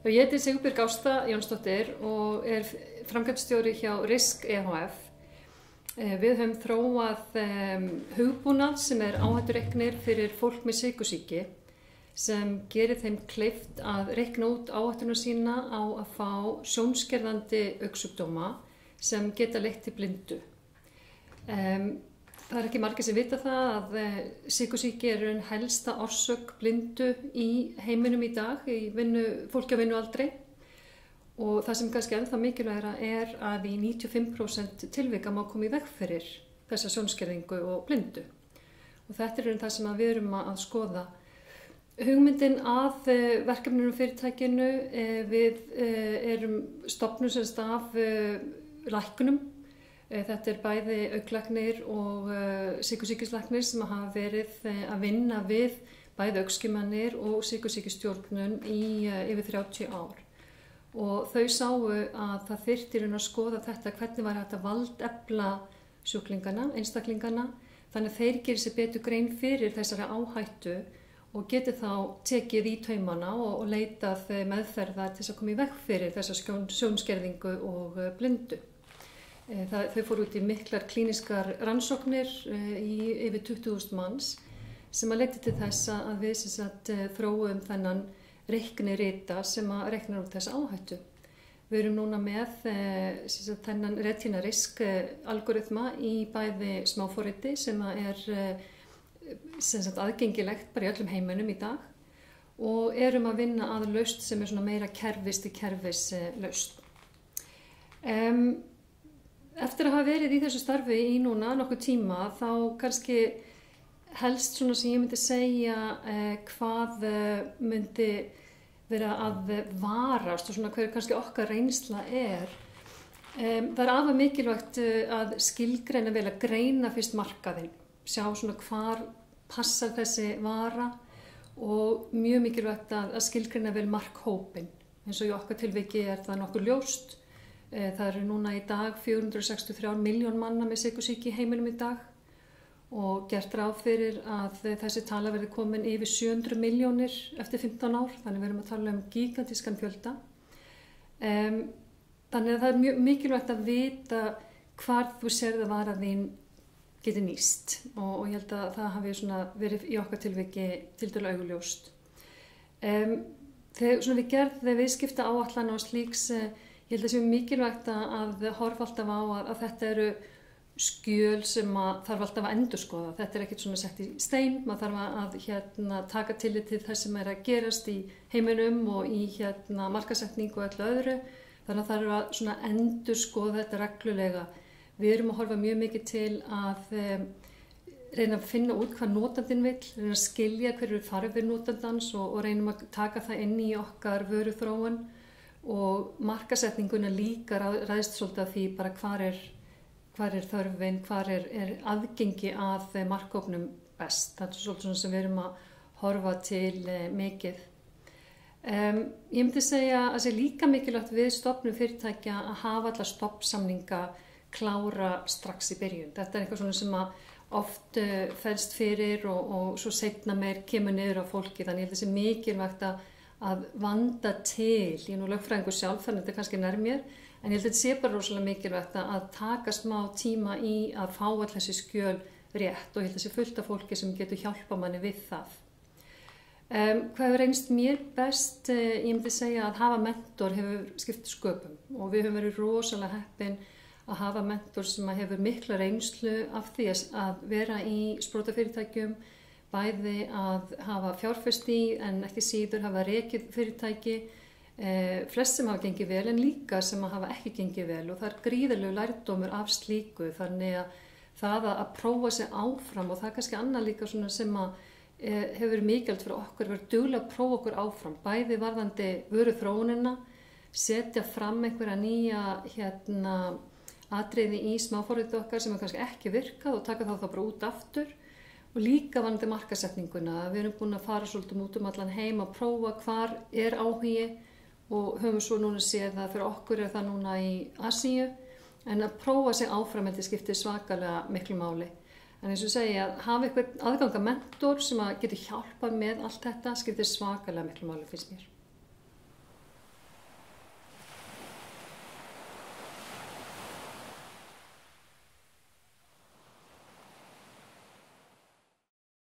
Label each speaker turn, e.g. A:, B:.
A: Ég heiti Sigurbjörg Ásta Jónsdóttir og er framkvæmstjóri hjá RISK EHF. Eh, við höfum þróað hugbúnað sem er áhættureiknir fyrir fólk með sykusíki sem gerir þeim kleift að reikna út áhættuna sína á að fá sjónskerðandi auksugdóma sem geta leitt til blindu. Það er ekki margir sem vita það að eh, síkusíki er einn helsta orsök blindu í heiminum í dag, í vinnu, fólki á vinnualdri og það sem kannski ennþá mikilvægra er að í 95% tilvika má koma í veg fyrir þessa sjónskerðingu og blindu og þetta er einn það sem við erum að skoða. Hugmyndin að eh, verkefninu fyrirtækinu eh, við erum stopnum semst af lækunum þetta er bæði auglagnir og uh, eh, síkusíkislagnir sem hafa verið uh, að vinna við bæði augskimannir og síkusíkistjórnun í uh, yfir 30 ár. Og þau sáu að það þyrtir að skoða þetta hvernig var þetta valdefla sjúklingana, einstaklingana, þannig að þeir gerir sér betur grein fyrir þessari áhættu og geti þá tekið í taumana og, og leitað meðferða til þess að koma í vekk fyrir þessa sjónskerðingu og blindu. Eh, það, þau fóru út í miklar klíniskar rannsóknir eh, í yfir 20.000 manns sem að leti til þess að við sagt, eh, þróum þennan reikni rita sem að reikna út þess áhættu. Við erum núna með sagt, þennan retina risk algoritma í bæði smáfóriti sem er sem sagt, aðgengilegt bara í öllum heiminum í dag og erum að vinna að laust sem er meira kerfist í kerfis laust. Um, eftir að hafa verið í þessu starfi í núna nokkuð tíma þá kannski helst svona sem ég myndi segja eh, hvað eh, myndi vera að varast og svona hverju kannski okkar reynsla er. Um, það er afa mikilvægt eh, að skilgreina vel að greina fyrst markaðinn, sjá svona hvar passar þessi vara og mjög mikilvægt að, að skilgreina vel markhópin eins og í okkar tilviki er það nokkuð ljóst það eru núna í dag 463 miljón manna með sykusíki heiminum í dag og gert ráð fyrir að þessi tala verði komin yfir 700 miljónir eftir 15 ár, þannig verðum að tala um gigantískan fjölda. Um, þannig að það er mjög mikilvægt að vita hvar þú serð að vara þín getur nýst og, og ég held að það hafi verið í okkar tilviki til dælu auguljóst. Um, þegar við gerðum viðskipta áallan og slíks Ég held að það sé mikilvægt að horfa alltaf á að, að þetta eru skjöl sem þarf alltaf að endur skoða. Þetta er ekkert svona sett í stein, maður þarf að hérna, taka tillit til það sem er að gerast í heiminum og í hérna, markasetningu og öllu öðru. Þannig að það eru að endur skoða þetta reglulega. Við erum að horfa mjög mikið til að reyna að finna út hvað nótandin vil, reyna að skilja hverju þarfir nótandans og, og reynum að taka það inn í okkar vöru þróun og markasetninguna líka ræðist svolítið að því bara hvar er, hvar er þörfin, hvar er, er aðgengi að markofnum best. Það er svolítið sem við erum að horfa til eh, mikið. Um, ég myndi segja að það er líka mikilvægt við stopnum fyrirtækja að hafa alla stoppsamninga klára strax í byrjun. Þetta er eitthvað sem oft uh, eh, fælst fyrir og, og svo setna meir kemur niður á fólki þannig að þetta er mikilvægt að að vanda til, ég er nú lögfræðingur sjálf þannig að þetta er kannski nærmjör en ég held að þetta sé bara rosalega mikilvægt að taka smá tíma í að fá all þessi skjöl rétt og ég held að sé fullt af fólki sem getur hjálpa manni við það. Um, hvað hefur reynst mér best, eh, ég myndi segja að hafa mentor hefur skipt sköpum og við höfum verið rosalega heppin að hafa mentor sem hefur mikla reynslu af því að vera í sprótafyrirtækjum bæði að hafa fjárfest í en ekki síður hafa rekið fyrirtæki eh, flest sem hafa gengið vel en líka sem hafa ekki gengið vel. Og það er gríðilegu lærdómur af slíku þannig að það að, að prófa sig áfram og það er kannski annað líka sem að eh, hefur mikilvægt fyrir okkur verið duglega að prófa okkur áfram bæði varðandi vöru þróunina setja fram einhverja nýja hérna atriði í smáfórið okkar sem er kannski ekki virkað og taka þá þá bara út aftur og líka vanandi markasetninguna við erum búin að fara svolítið út um allan heim að prófa hvar er áhugi og höfum svo núna séð að fyrir okkur er það núna í Asíu en að prófa sig áfram þetta skiptir svakalega miklu máli. En eins og segja að hafa eitthvað aðganga mentor sem að getur hjálpa með allt þetta skiptir svakalega miklu máli finnst mér